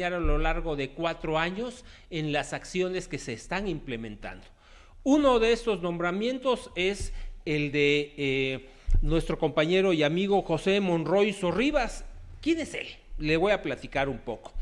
a lo largo de cuatro años en las acciones que se están implementando. Uno de estos nombramientos es el de eh, nuestro compañero y amigo José Monroy Sorribas. ¿Quién es él? Le voy a platicar un poco.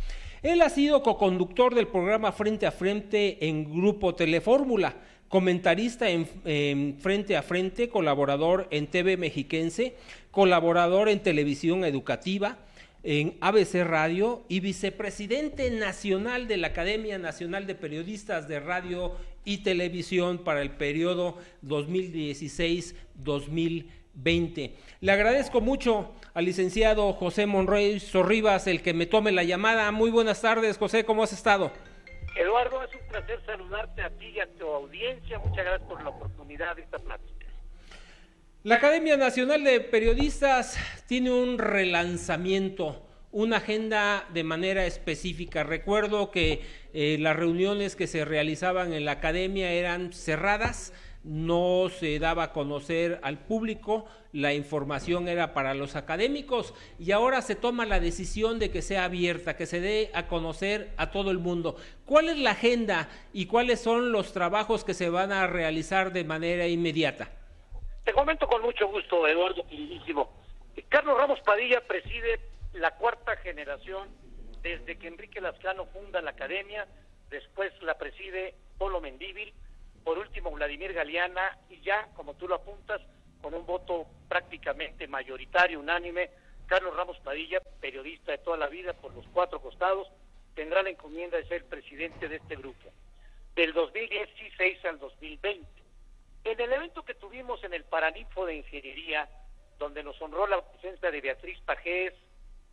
Él ha sido coconductor del programa Frente a Frente en Grupo Telefórmula, comentarista en, Frente a Frente, colaborador en TV Mexiquense, colaborador en Televisión Educativa, en ABC Radio y vicepresidente nacional de la Academia Nacional de Periodistas de Radio y Televisión para el periodo 2016-2020. Le agradezco mucho al licenciado José Monroy Sorribas el que me tome la llamada. Muy buenas tardes, José, ¿cómo has estado? Eduardo, es un placer saludarte a ti y a tu audiencia. Muchas gracias por la oportunidad de esta plática. La Academia Nacional de Periodistas tiene un relanzamiento, una agenda de manera específica. Recuerdo que eh, las reuniones que se realizaban en la academia eran cerradas, no se daba a conocer al público, la información era para los académicos y ahora se toma la decisión de que sea abierta, que se dé a conocer a todo el mundo. ¿Cuál es la agenda y cuáles son los trabajos que se van a realizar de manera inmediata? Te comento con mucho gusto, Eduardo, queridísimo. Carlos Ramos Padilla preside la cuarta generación desde que Enrique Lascano funda la academia, después la preside Polo Mendívil, por último Vladimir Galeana y ya, como tú lo apuntas, con un voto prácticamente mayoritario, unánime, Carlos Ramos Padilla, periodista de toda la vida por los cuatro costados, tendrá la encomienda de ser presidente de este grupo. Del 2016 al 2020 en el evento que tuvimos en el Paraninfo de Ingeniería, donde nos honró la presencia de Beatriz Pajés,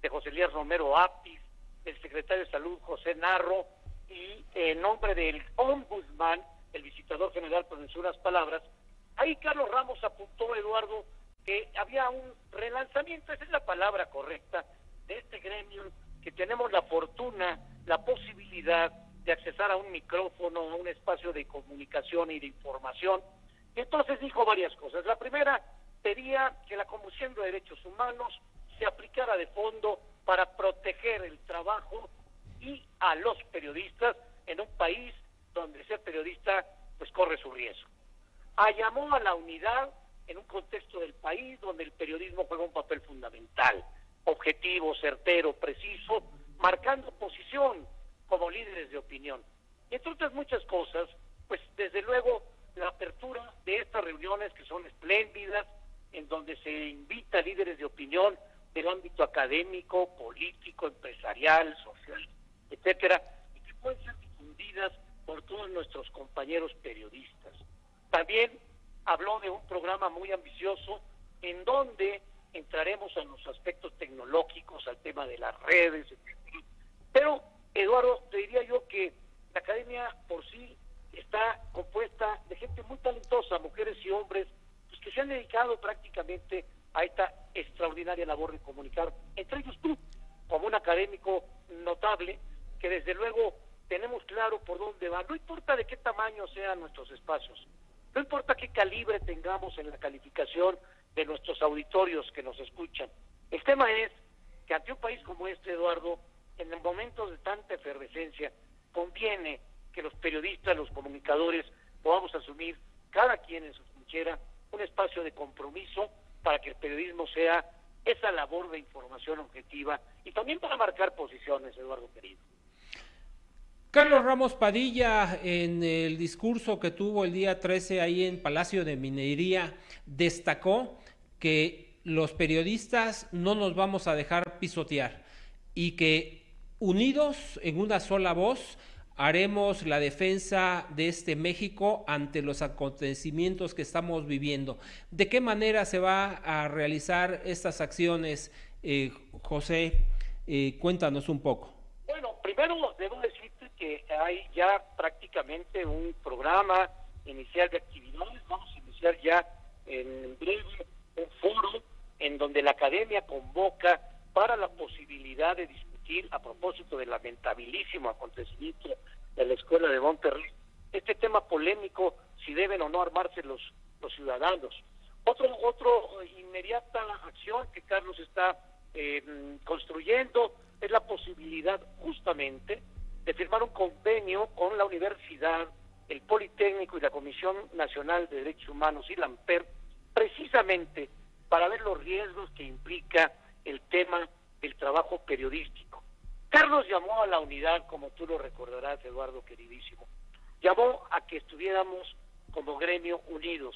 de José Elías Romero Apis, del secretario de Salud José Narro, y en nombre del ombudsman, el visitador general pronunció unas palabras, ahí Carlos Ramos apuntó, Eduardo, que había un relanzamiento, esa es la palabra correcta, de este gremio, que tenemos la fortuna, la posibilidad de accesar a un micrófono, a un espacio de comunicación y de información, entonces dijo varias cosas. La primera, pedía que la Comisión de Derechos Humanos se aplicara de fondo para proteger el trabajo y a los periodistas en un país donde ser periodista pues corre su riesgo. Ah, llamó a la unidad en un contexto del país donde el periodismo juega un papel fundamental, objetivo, certero, preciso, marcando posición como líderes de opinión. Y entre otras muchas cosas, pues desde luego la apertura de estas reuniones que son espléndidas, en donde se invita líderes de opinión del ámbito académico, político, empresarial, social, etcétera, y que pueden ser difundidas por todos nuestros compañeros periodistas. También habló de un programa muy ambicioso en donde entraremos en los aspectos tecnológicos, al tema de las redes, etcétera. Pero, Eduardo, te diría yo que la academia por sí está compuesta de gente muy talentosa, mujeres y hombres, pues, que se han dedicado prácticamente a esta extraordinaria labor de comunicar, entre ellos tú, como un académico notable, que desde luego tenemos claro por dónde va. No importa de qué tamaño sean nuestros espacios, no importa qué calibre tengamos en la calificación de nuestros auditorios que nos escuchan. El tema es que ante un país como este, Eduardo, en momentos de tanta efervescencia, conviene que los periodistas, los comunicadores, podamos asumir cada quien en su trinchera un espacio de compromiso para que el periodismo sea esa labor de información objetiva y también para marcar posiciones, Eduardo querido. Carlos Ramos Padilla, en el discurso que tuvo el día 13 ahí en Palacio de Minería, destacó que los periodistas no nos vamos a dejar pisotear y que unidos en una sola voz haremos la defensa de este México ante los acontecimientos que estamos viviendo. ¿De qué manera se va a realizar estas acciones, eh, José? Eh, cuéntanos un poco. Bueno, primero debo decirte que hay ya prácticamente un programa inicial de actividades. Vamos a iniciar ya en breve un foro en donde la academia convoca para la posibilidad de discutir a propósito del lamentabilísimo acontecimiento de la escuela de Monterrey, este tema polémico, si deben o no armarse los, los ciudadanos. Otro, otro inmediata acción que Carlos está eh, construyendo es la posibilidad justamente de firmar un convenio con la universidad, el Politécnico y la Comisión Nacional de Derechos Humanos y la AMPER, precisamente para ver los riesgos que implica el tema del trabajo periodístico. Carlos llamó a la unidad, como tú lo recordarás, Eduardo queridísimo, llamó a que estuviéramos como gremio unidos,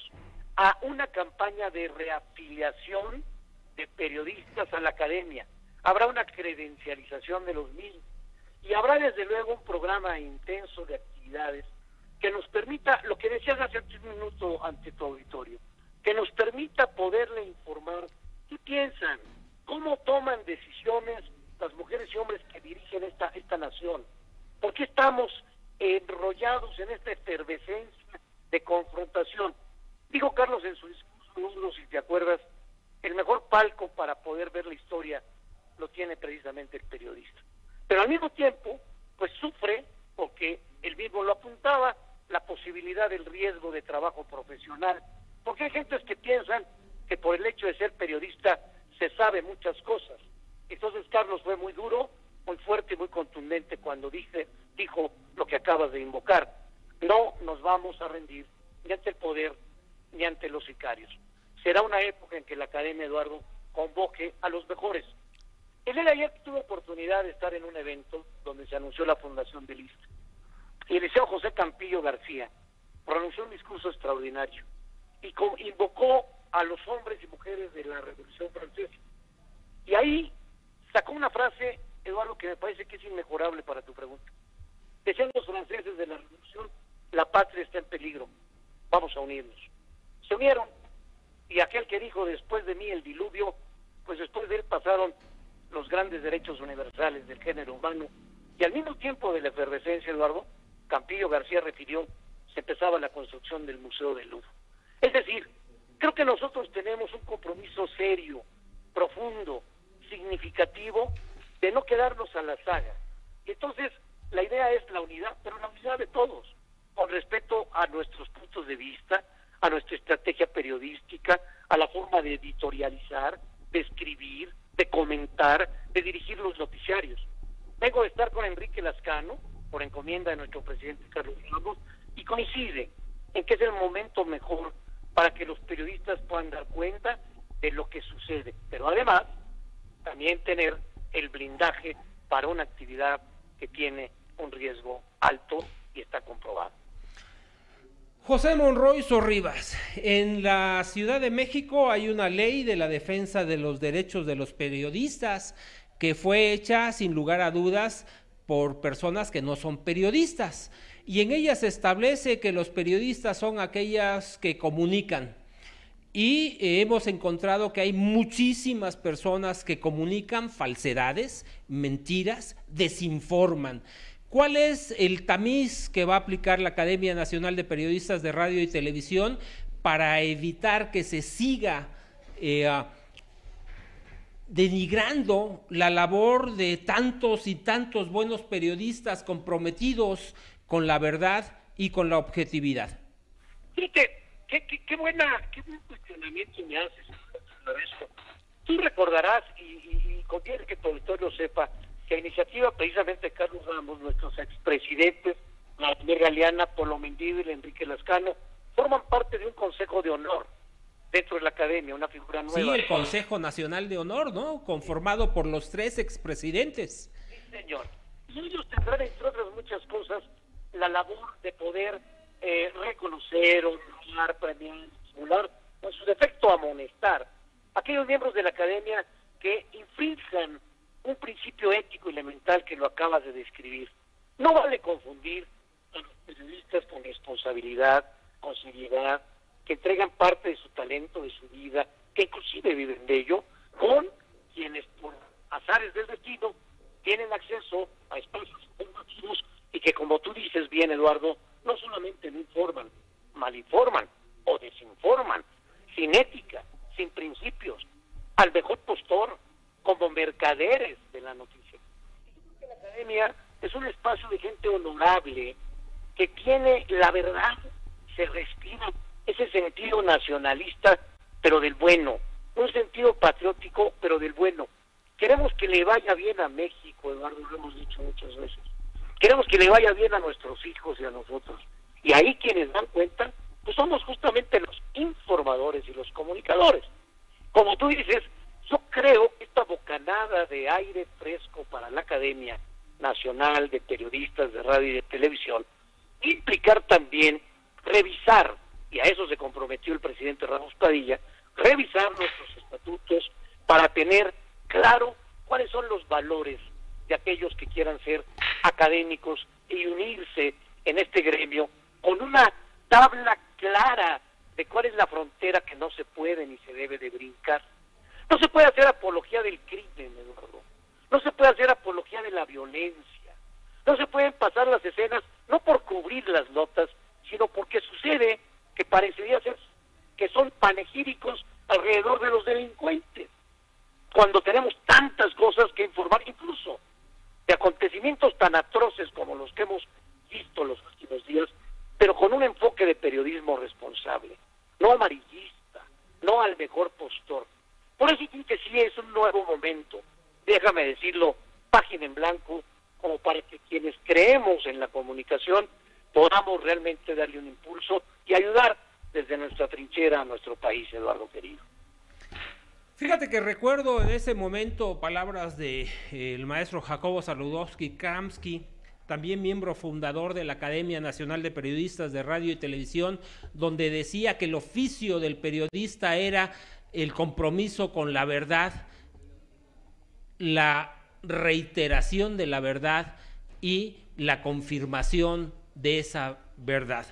a una campaña de reafiliación de periodistas a la academia. Habrá una credencialización de los mismos y habrá desde luego un programa intenso de actividades que nos permita, lo que decías hace un minuto ante tu auditorio, que nos permita poderle informar qué piensan, cómo toman decisiones las mujeres y hombres que dirigen esta, esta nación, por qué estamos enrollados en esta efervescencia de confrontación. Dijo Carlos en su discurso, si te acuerdas, el mejor palco para poder ver la historia lo tiene precisamente el periodista. Pero al mismo tiempo, pues sufre, porque él mismo lo apuntaba, la posibilidad del riesgo de trabajo profesional. Porque hay gentes que piensan que por el hecho de ser periodista se sabe muchas cosas. Entonces Carlos fue muy duro, muy fuerte y muy contundente cuando dice, dijo lo que acabas de invocar. No nos vamos a rendir ni ante el poder ni ante los sicarios. Será una época en que la Academia Eduardo convoque a los mejores. El día de ayer tuve oportunidad de estar en un evento donde se anunció la fundación del IST. Y el liceo José Campillo García pronunció un discurso extraordinario y invocó a los hombres y mujeres de la Revolución Francesa. Y ahí sacó una frase, Eduardo, que me parece que es inmejorable para tu pregunta. Decían los franceses de la Revolución, la patria está en peligro, vamos a unirnos. Se unieron y aquel que dijo después de mí el diluvio, pues después de él pasaron los grandes derechos universales del género humano y al mismo tiempo de la efervescencia, Eduardo, Campillo García refirió, se empezaba la construcción del Museo del Louvre. Es decir, creo que nosotros tenemos un compromiso serio, profundo, significativo, de no quedarnos a la saga. Y entonces, la idea es la unidad, pero la unidad de todos, con respecto a nuestros puntos de vista, a nuestra estrategia periodística, a la forma de editorializar, de escribir, de comentar, de dirigir los noticiarios. Vengo de estar con Enrique Lascano, por encomienda de nuestro presidente Carlos Ramos, y coincide en que es el momento mejor para que los periodistas puedan dar cuenta de lo que sucede, pero además también tener el blindaje para una actividad que tiene un riesgo alto y está comprobado. José Monroy Sorribas, en la Ciudad de México hay una ley de la defensa de los derechos de los periodistas que fue hecha sin lugar a dudas por personas que no son periodistas y en ella se establece que los periodistas son aquellas que comunican y hemos encontrado que hay muchísimas personas que comunican falsedades, mentiras, desinforman. ¿Cuál es el tamiz que va a aplicar la Academia Nacional de Periodistas de Radio y Televisión para evitar que se siga eh, denigrando la labor de tantos y tantos buenos periodistas comprometidos con la verdad y con la objetividad? Fíjate, qué, qué, buena, qué buen cuestionamiento me haces Tú recordarás, y, y, y conviene que tu auditorio sepa, la iniciativa precisamente de Carlos Ramos, nuestros expresidentes, María Galeana, Polo Mendívil, Enrique Lascano, forman parte de un consejo de honor dentro de la academia, una figura nueva. Sí, el Consejo Nacional de Honor, ¿no? Conformado por los tres expresidentes. Sí, señor. Y ellos tendrán, entre otras muchas cosas, la labor de poder eh, reconocer, honrar, premiar, estimular, con su defecto amonestar, aquellos miembros de la academia que infrinjan un principio ético elemental que lo acabas de describir. No vale confundir a los periodistas con responsabilidad, con seriedad, que entregan parte de su talento, de su vida, que inclusive viven de ello, con quienes por azares del destino tienen acceso a espacios informativos y que, como tú dices bien, Eduardo, no solamente no informan, malinforman o desinforman, sin ética, sin principios, al mejor postor, como mercaderes de la noticia. la academia es un espacio de gente honorable que tiene la verdad, se respira ese sentido nacionalista, pero del bueno, un sentido patriótico, pero del bueno, queremos que le vaya bien a México, Eduardo, lo hemos dicho muchas veces. Queremos que le vaya bien a nuestros hijos y a nosotros. Y ahí quienes dan cuenta, pues somos justamente los informadores y los comunicadores. Como tú dices, yo creo que esta bocanada de aire fresco para la Academia Nacional de Periodistas de Radio y de Televisión implicar también revisar, y a eso se comprometió el presidente Ramos Padilla, revisar nuestros estatutos para tener claro cuáles son los valores de aquellos que quieran ser académicos y unirse en este gremio con una tabla clara de cuál es la frontera que no se puede ni se debe de brincar. No se puede hacer apología del crimen, Eduardo. No se puede hacer apología de la violencia. No se pueden pasar las escenas no por cubrir las notas, sino porque sucede que parecería ser que son panegíricos alrededor de los delincuentes. Cuando tenemos tantas cosas que informar, incluso de acontecimientos tan atroces como los que hemos visto los últimos días, pero con un enfoque de periodismo responsable, no amarillista, no al mejor postor. Por eso digo que sí es un nuevo momento, déjame decirlo, página en blanco, como para que quienes creemos en la comunicación podamos realmente darle un impulso y ayudar desde nuestra trinchera a nuestro país, Eduardo querido. Fíjate que recuerdo en ese momento palabras del de, eh, maestro Jacobo Saludowski Kramsky, también miembro fundador de la Academia Nacional de Periodistas de Radio y Televisión, donde decía que el oficio del periodista era el compromiso con la verdad, la reiteración de la verdad y la confirmación de esa verdad.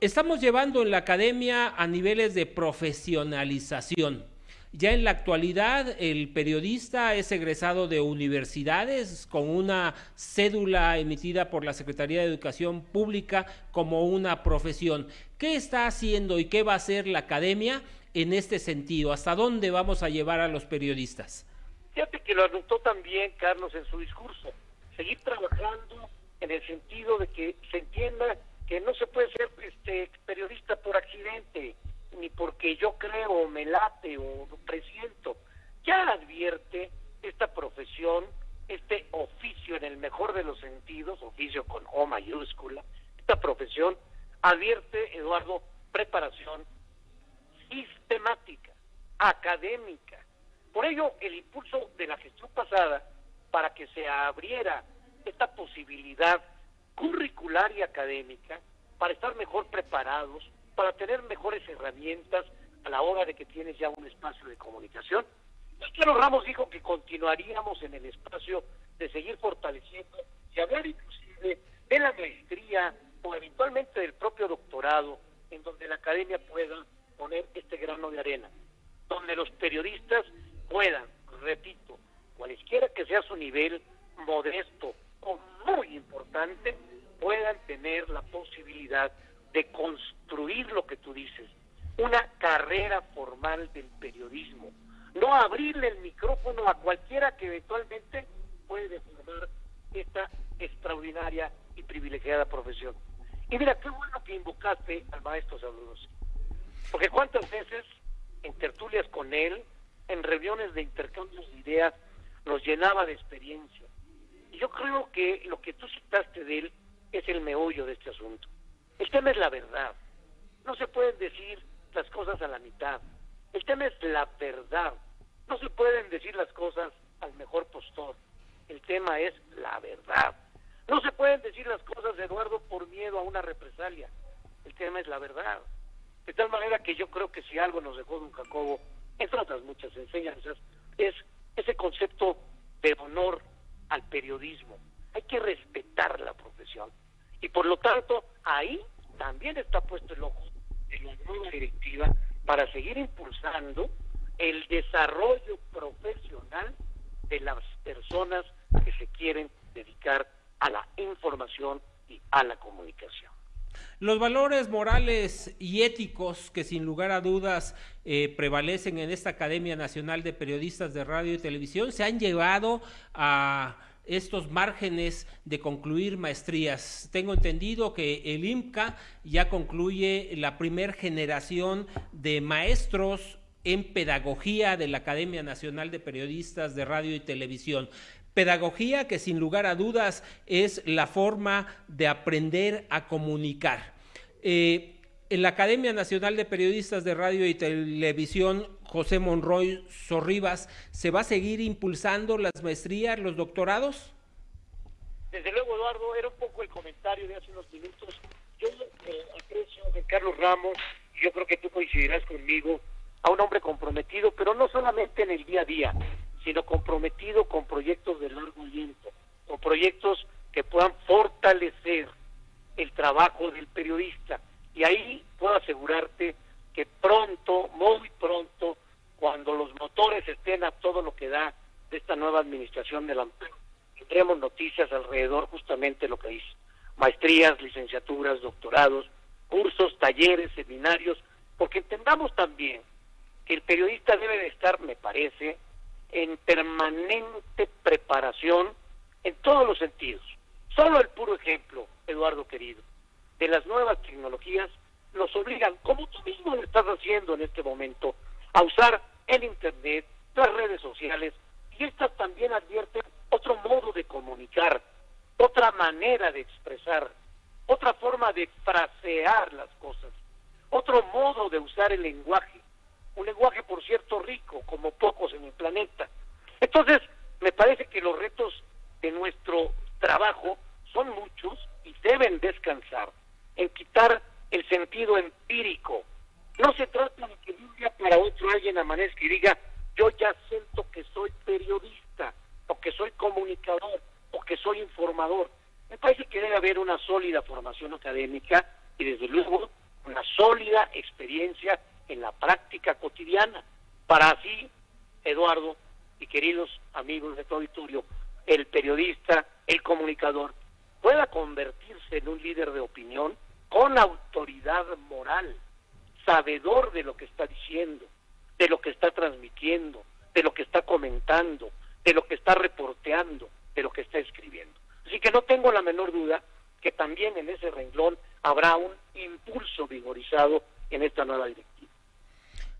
Estamos llevando en la academia a niveles de profesionalización. Ya en la actualidad el periodista es egresado de universidades con una cédula emitida por la Secretaría de Educación Pública como una profesión. ¿Qué está haciendo y qué va a hacer la academia en este sentido? ¿Hasta dónde vamos a llevar a los periodistas? Fíjate que lo anotó también Carlos en su discurso. Seguir trabajando en el sentido de que se entienda que no se puede ser este periodista por accidente, ni porque yo creo, me late o presiento. Ya advierte esta profesión, este oficio en el mejor de los sentidos, oficio con O mayúscula, esta profesión advierte, Eduardo, preparación sistemática, académica, por ello, el impulso de la gestión pasada para que se abriera esta posibilidad curricular y académica para estar mejor preparados, para tener mejores herramientas a la hora de que tienes ya un espacio de comunicación. Carlos Ramos dijo que continuaríamos en el espacio de seguir fortaleciendo y hablar inclusive de la maestría o eventualmente del propio doctorado, en donde la academia pueda poner este grano de arena, donde los periodistas puedan, repito, cualesquiera que sea su nivel modesto o muy importante, puedan tener la posibilidad de construir lo que tú dices, una carrera formal del periodismo, no abrirle el micrófono a cualquiera que eventualmente puede formar esta extraordinaria y privilegiada profesión. Y mira, qué bueno que invocaste al maestro Saludos, porque cuántas veces en tertulias con él, en reuniones de intercambios de ideas nos llenaba de experiencia. Y yo creo que lo que tú citaste de él es el meollo de este asunto. El tema es la verdad. No se pueden decir las cosas a la mitad. El tema es la verdad. No se pueden decir las cosas al mejor postor. El tema es la verdad. No se pueden decir las cosas, Eduardo, por miedo a una represalia. El tema es la verdad. De tal manera que yo creo que si algo nos dejó don Jacobo entre otras muchas enseñanzas, es ese concepto de honor al periodismo. Hay que respetar la profesión. Y por lo tanto, ahí también está puesto el ojo de la nueva directiva para seguir impulsando el desarrollo profesional de las personas que se quieren dedicar a la información y a la comunicación. Los valores morales y éticos que sin lugar a dudas eh, prevalecen en esta Academia Nacional de Periodistas de Radio y Televisión se han llevado a estos márgenes de concluir maestrías. Tengo entendido que el IMCA ya concluye la primer generación de maestros en pedagogía de la Academia Nacional de Periodistas de Radio y Televisión. Pedagogía que sin lugar a dudas es la forma de aprender a comunicar. Eh, en la Academia Nacional de Periodistas de Radio y Televisión, José Monroy Sorribas, ¿se va a seguir impulsando las maestrías, los doctorados? Desde luego, Eduardo, era un poco el comentario de hace unos minutos. Yo eh, aprecio a Carlos Ramos, y yo creo que tú coincidirás conmigo, a un hombre comprometido, pero no solamente en el día a día, sino comprometido con proyectos de largo aliento, con proyectos que puedan fortalecer el trabajo del periodista. Y ahí puedo asegurarte que pronto, muy pronto, cuando los motores estén a todo lo que da de esta nueva administración de la tendremos noticias alrededor justamente de lo que dice. Licenciaturas, doctorados, cursos, talleres, seminarios, porque entendamos también que el periodista debe de estar, me parece, en permanente preparación en todos los sentidos. Solo el puro ejemplo, Eduardo querido, de las nuevas tecnologías nos obligan, como tú mismo lo estás haciendo en este momento, a usar el Internet, las redes sociales, y estas también advierten otro modo de comunicar, otra manera de expresar, otra forma de frasear las cosas, otro modo de usar el lenguaje, un lenguaje por cierto rico, como pocos en el planeta. Entonces, me parece que los retos de nuestro trabajo son muchos y deben descansar en quitar el sentido empírico. No se trata de que de un día para otro alguien amanezca y diga, yo ya siento que soy periodista, o que soy comunicador, o que soy informador. Me parece que debe haber una sólida formación académica y desde luego una sólida experiencia en la práctica cotidiana, para así, Eduardo y queridos amigos de tu auditorio, el periodista, el comunicador, pueda convertirse en un líder de opinión con autoridad moral, sabedor de lo que está diciendo, de lo que está transmitiendo, de lo que está comentando, de lo que está reporteando, de lo que está escribiendo. Así que no tengo la menor duda que también en ese renglón habrá un impulso vigorizado en esta nueva directiva.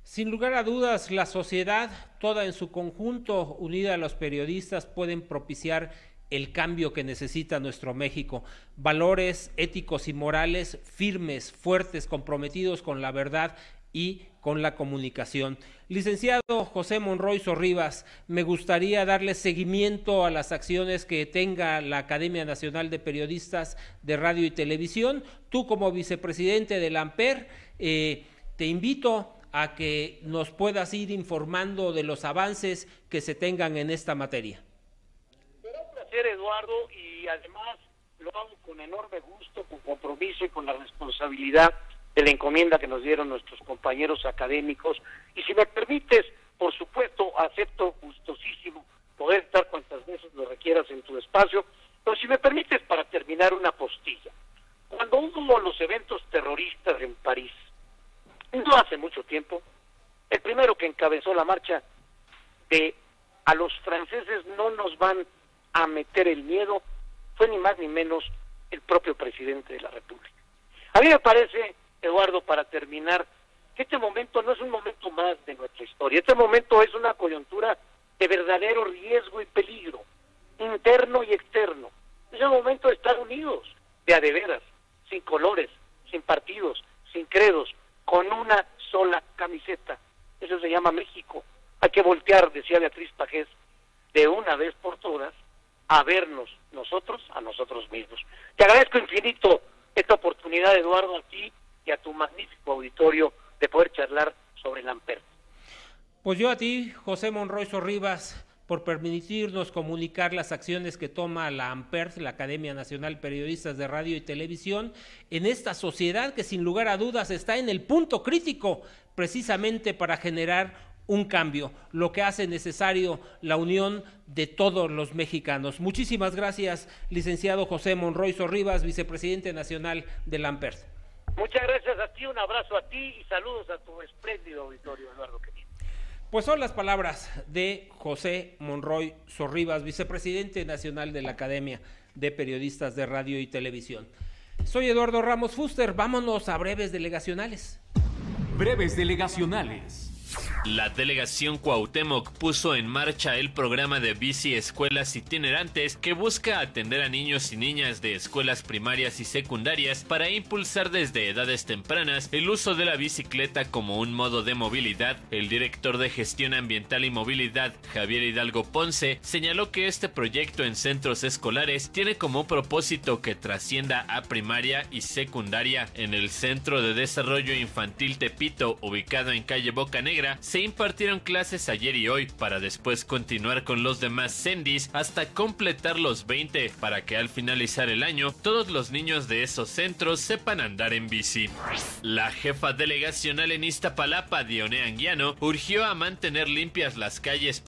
Sin lugar a dudas, la sociedad, toda en su conjunto, unida a los periodistas, pueden propiciar el cambio que necesita nuestro México. Valores éticos y morales firmes, fuertes, comprometidos con la verdad y con la comunicación. Licenciado José Monroy Sorribas, me gustaría darle seguimiento a las acciones que tenga la Academia Nacional de Periodistas de Radio y Televisión. Tú como vicepresidente de la AMPER, eh, te invito a que nos puedas ir informando de los avances que se tengan en esta materia. Será un placer, Eduardo, y además lo hago con enorme gusto, con compromiso y con la responsabilidad la encomienda que nos dieron nuestros compañeros académicos. Y si me permites, por supuesto, acepto gustosísimo poder estar cuantas veces lo requieras en tu espacio, pero si me permites para terminar una postilla. Cuando hubo los eventos terroristas en París, no hace mucho tiempo, el primero que encabezó la marcha de a los franceses no nos van a meter el miedo fue ni más ni menos el propio presidente de la República. A mí me parece, Eduardo, para terminar, este momento no es un momento más de nuestra historia, este momento es una coyuntura de verdadero riesgo y peligro, interno y externo. Es el momento de estar unidos, de a de veras, sin colores, sin partidos, sin credos, con una sola camiseta. Eso se llama México. Hay que voltear, decía Beatriz Pajés, de una vez por todas a vernos nosotros a nosotros mismos. Te agradezco infinito esta oportunidad, Eduardo, a ti y a tu magnífico auditorio de poder charlar sobre el Amper. Pues yo a ti, José Monroy Sorribas, por permitirnos comunicar las acciones que toma la AMPERT, la Academia Nacional Periodistas de Radio y Televisión, en esta sociedad que sin lugar a dudas está en el punto crítico precisamente para generar un cambio, lo que hace necesario la unión de todos los mexicanos. Muchísimas gracias, licenciado José Monroy Sorribas, vicepresidente nacional de la AMPERT. Muchas gracias a ti, un abrazo a ti y saludos a tu espléndido auditorio, Eduardo querido. Pues son las palabras de José Monroy Sorribas, vicepresidente nacional de la Academia de Periodistas de Radio y Televisión. Soy Eduardo Ramos Fuster, vámonos a breves delegacionales. Breves delegacionales. La delegación Cuauhtémoc puso en marcha el programa de bici escuelas itinerantes que busca atender a niños y niñas de escuelas primarias y secundarias para impulsar desde edades tempranas el uso de la bicicleta como un modo de movilidad. El director de gestión ambiental y movilidad, Javier Hidalgo Ponce, señaló que este proyecto en centros escolares tiene como propósito que trascienda a primaria y secundaria. En el Centro de Desarrollo Infantil Tepito, ubicado en calle Boca Se impartieron clases ayer y hoy para después continuar con los demás sendis hasta completar los 20 para que al finalizar el año todos los niños de esos centros sepan andar en bici. La jefa delegacional en Iztapalapa, Dione Anguiano, urgió a mantener limpias las calles